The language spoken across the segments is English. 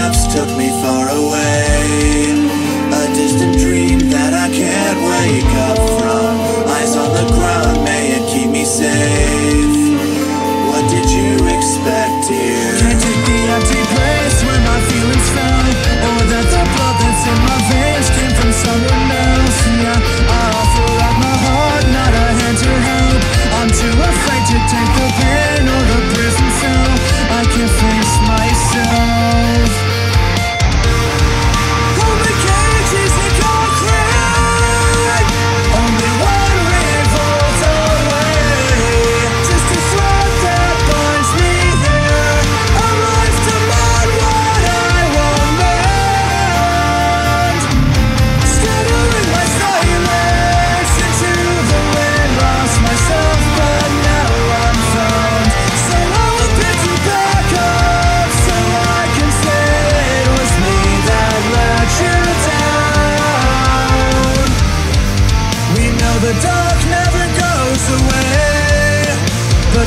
steps took me far away. A distant dream that I can't wake up from. Eyes on the ground, may it keep me safe.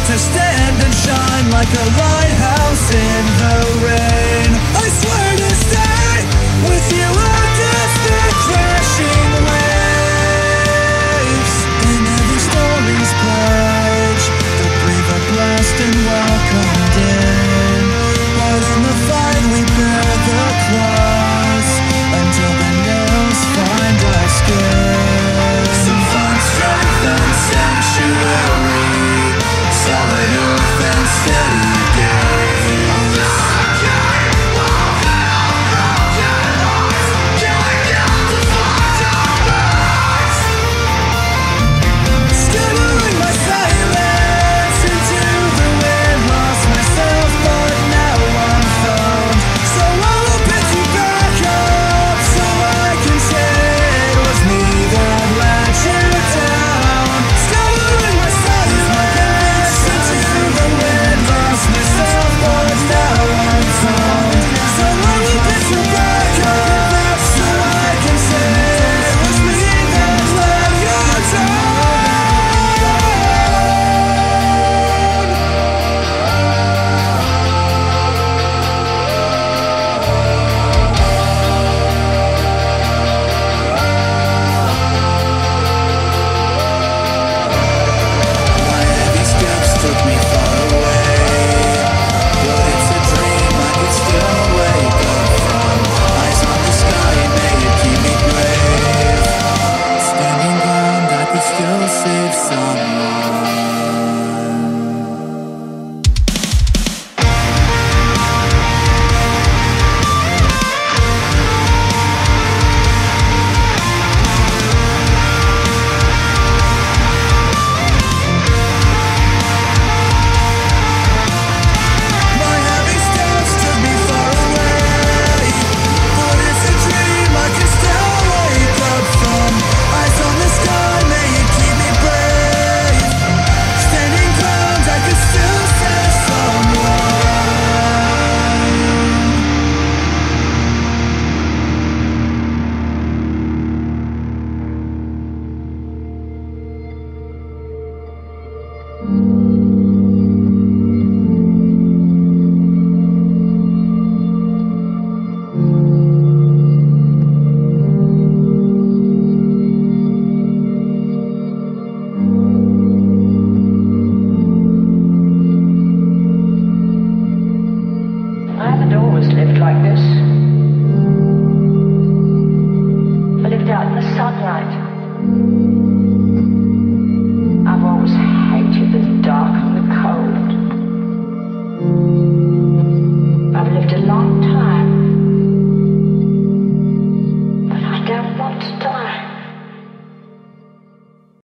to stand and shine like a lighthouse in the rain. I swear to stay with you.